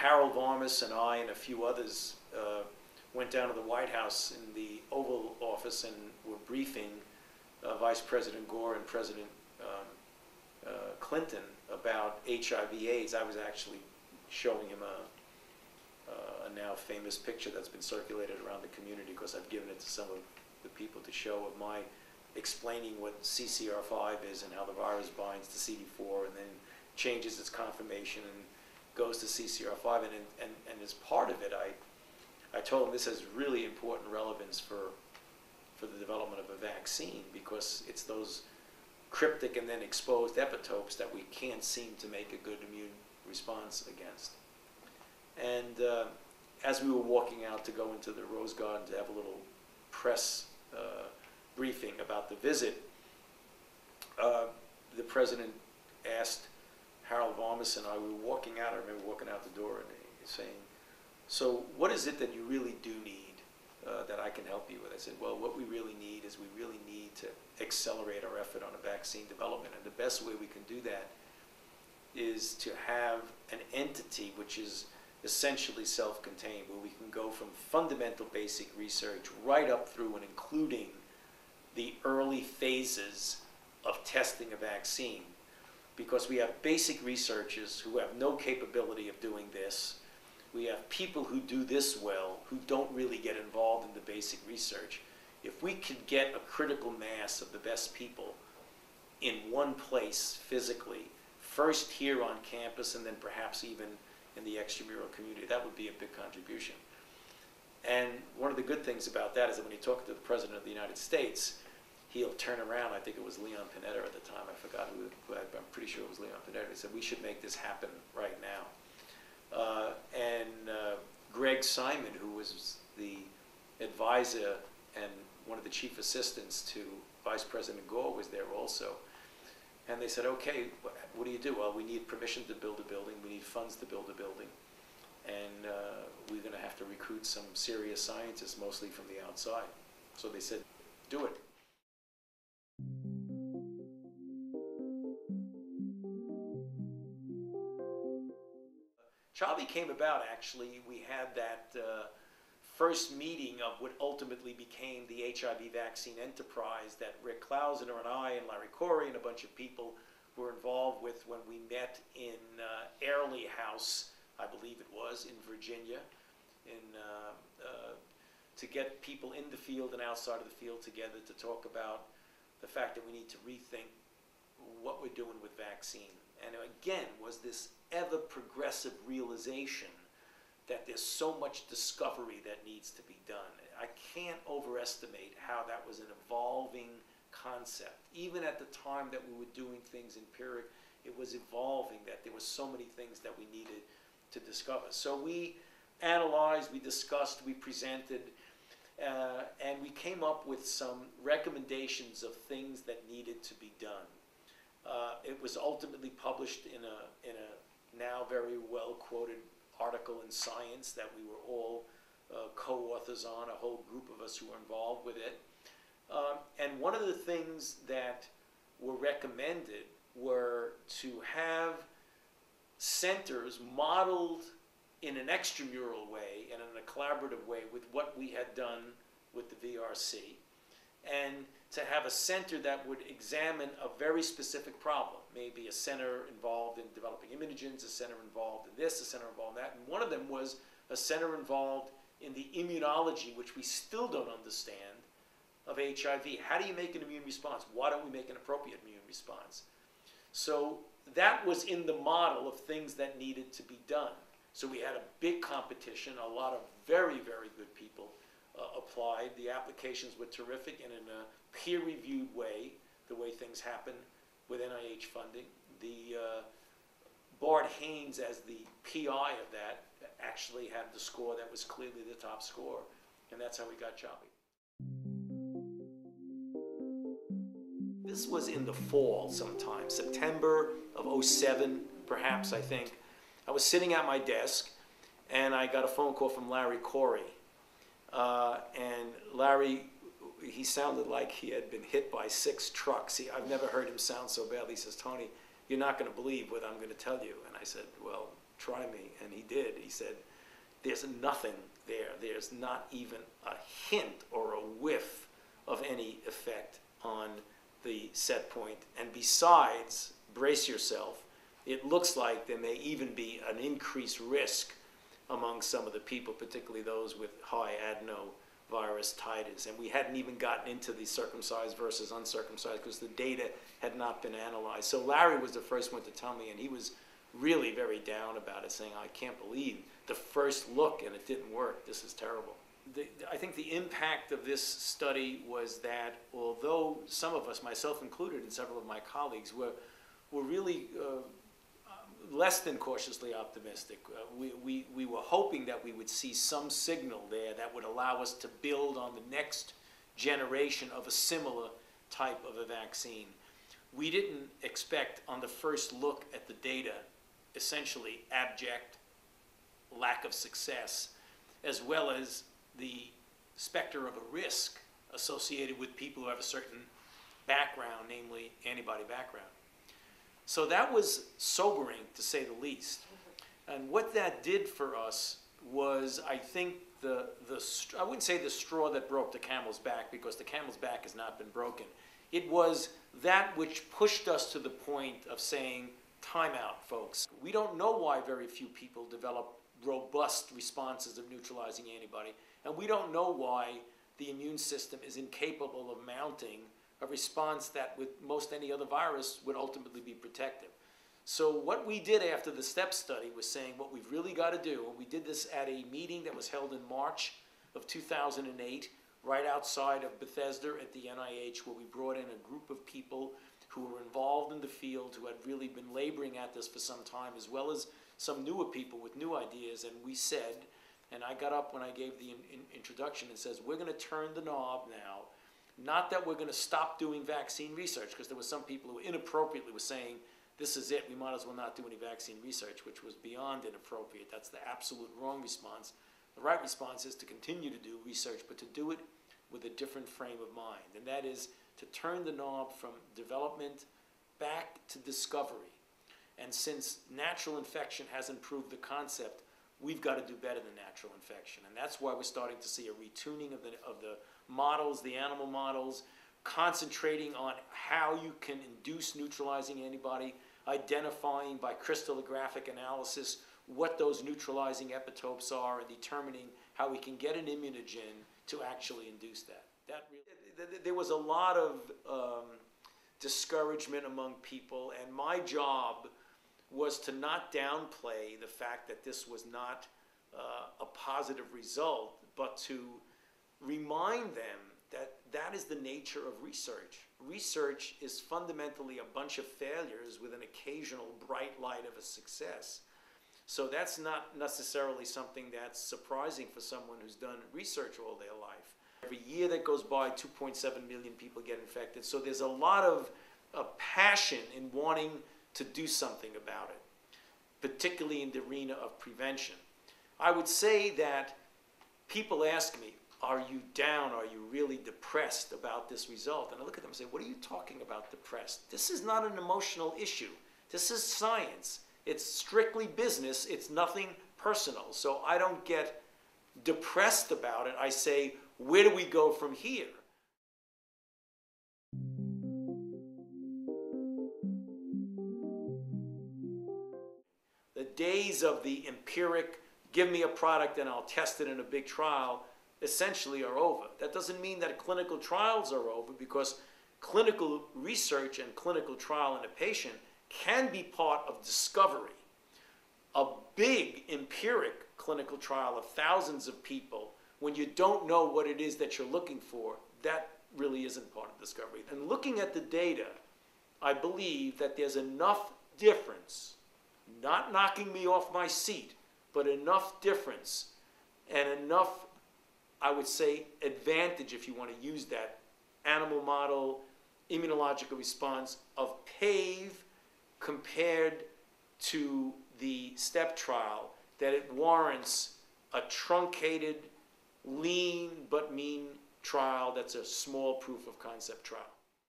Harold Varmus and I and a few others uh, went down to the White House in the Oval Office and were briefing uh, Vice President Gore and President um, uh, Clinton about HIV/AIDS. I was actually showing him a, uh, a now famous picture that's been circulated around the community because I've given it to some of the people to show of my explaining what CCR5 is and how the virus binds to CD4 and then changes its conformation and goes to CCR5. And, and, and as part of it, I, I told him this has really important relevance for, for the development of a vaccine because it's those cryptic and then exposed epitopes that we can't seem to make a good immune response against. And uh, as we were walking out to go into the Rose Garden to have a little press uh, briefing about the visit, uh, the president asked Harold Varmus and I, we were walking out, I remember walking out the door and saying, so what is it that you really do need uh, that I can help you with? I said, well, what we really need is we really need to accelerate our effort on a vaccine development. And the best way we can do that is to have an entity which is essentially self-contained, where we can go from fundamental basic research right up through and including the early phases of testing a vaccine. Because we have basic researchers who have no capability of doing this. We have people who do this well, who don't really get involved in the basic research. If we could get a critical mass of the best people in one place physically, first here on campus and then perhaps even in the extramural community, that would be a big contribution. And one of the good things about that is that when you talk to the President of the United States, he'll turn around, I think it was Leon Panetta at the time, I forgot who, who I, I'm pretty sure it was Leon Panetta, he said, we should make this happen right now. Uh, and uh, Greg Simon, who was the advisor and one of the chief assistants to Vice President Gore was there also. And they said, okay, what do you do? Well, we need permission to build a building, we need funds to build a building, and uh, we're going to have to recruit some serious scientists, mostly from the outside. So they said, do it. CHAVI came about actually, we had that uh, first meeting of what ultimately became the HIV vaccine enterprise that Rick Klausner and I and Larry Corey and a bunch of people were involved with when we met in uh, Airlie House, I believe it was, in Virginia, in, uh, uh, to get people in the field and outside of the field together to talk about the fact that we need to rethink what we're doing with vaccine. And again, was this ever progressive realization that there's so much discovery that needs to be done. I can't overestimate how that was an evolving concept. Even at the time that we were doing things empiric, it was evolving, that there were so many things that we needed to discover. So we analyzed, we discussed, we presented, uh, and we came up with some recommendations of things that needed to be done. Uh, it was ultimately published in a, in a now very well quoted article in Science that we were all uh, co-authors on, a whole group of us who were involved with it. Um, and one of the things that were recommended were to have centers modeled in an extramural way and in a collaborative way with what we had done with the VRC, and to have a center that would examine a very specific problem, maybe a center involved in developing immunogens, a center involved in this, a center involved in that. And one of them was a center involved in the immunology, which we still don't understand, of HIV. How do you make an immune response? Why don't we make an appropriate immune response? So that was in the model of things that needed to be done. So we had a big competition, a lot of very, very good people uh, applied. The applications were terrific and in a peer-reviewed way, the way things happen with NIH funding. The uh, Bart Haynes, as the PI of that, actually had the score that was clearly the top score, and that's how we got CHAVI. This was in the fall sometime, September of 07, perhaps, I think. I was sitting at my desk, and I got a phone call from Larry Corey. Uh, and Larry he sounded like he had been hit by six trucks. He, I've never heard him sound so badly. He says, Tony, you're not going to believe what I'm going to tell you. And I said, well, try me, and he did. He said, there's nothing there. There's not even a hint or a whiff of any effect on the set point. And besides, brace yourself, it looks like there may even be an increased risk among some of the people, particularly those with high adenovirus titers. And we hadn't even gotten into the circumcised versus uncircumcised because the data had not been analyzed. So Larry was the first one to tell me, and he was really very down about it, saying, I can't believe the first look and it didn't work. This is terrible. The, I think the impact of this study was that although some of us, myself included and several of my colleagues, were, were really uh, less than cautiously optimistic. Uh, we, we, we were hoping that we would see some signal there that would allow us to build on the next generation of a similar type of a vaccine. We didn't expect on the first look at the data, essentially abject lack of success, as well as the specter of a risk associated with people who have a certain background, namely antibody background. So that was sobering, to say the least. And what that did for us was, I think, the, the, I wouldn't say the straw that broke the camel's back, because the camel's back has not been broken. It was that which pushed us to the point of saying, time out, folks. We don't know why very few people develop robust responses of neutralizing antibody, and we don't know why the immune system is incapable of mounting a response that with most any other virus would ultimately be protective. So what we did after the STEP study was saying what we've really got to do, and we did this at a meeting that was held in March of 2008, right outside of Bethesda at the NIH, where we brought in a group of people who were involved in the field, who had really been laboring at this for some time, as well as some newer people with new ideas. And we said, and I got up when I gave the in, in introduction and says, we're going to turn the knob now not that we're going to stop doing vaccine research, because there were some people who inappropriately were saying, this is it, we might as well not do any vaccine research, which was beyond inappropriate. That's the absolute wrong response. The right response is to continue to do research, but to do it with a different frame of mind. And that is to turn the knob from development back to discovery. And since natural infection has improved the concept, we've got to do better than natural infection. And that's why we're starting to see a retuning of the, of the models, the animal models, concentrating on how you can induce neutralizing antibody, identifying by crystallographic analysis what those neutralizing epitopes are, and determining how we can get an immunogen to actually induce that. That really, there was a lot of um, discouragement among people, and my job was to not downplay the fact that this was not uh, a positive result, but to remind them that that is the nature of research. Research is fundamentally a bunch of failures with an occasional bright light of a success. So that's not necessarily something that's surprising for someone who's done research all their life. Every year that goes by, 2.7 million people get infected. So there's a lot of a passion in wanting to do something about it, particularly in the arena of prevention. I would say that people ask me, are you down? Are you really depressed about this result? And I look at them and say, what are you talking about depressed? This is not an emotional issue. This is science. It's strictly business. It's nothing personal. So I don't get depressed about it. I say, where do we go from here? The days of the empiric, give me a product and I'll test it in a big trial, essentially are over. That doesn't mean that clinical trials are over because clinical research and clinical trial in a patient can be part of discovery. A big empiric clinical trial of thousands of people, when you don't know what it is that you're looking for, that really isn't part of discovery. And looking at the data, I believe that there's enough difference, not knocking me off my seat, but enough difference and enough I would say, advantage, if you want to use that animal model immunological response of PAVE compared to the STEP trial, that it warrants a truncated, lean but mean trial that's a small proof of concept trial.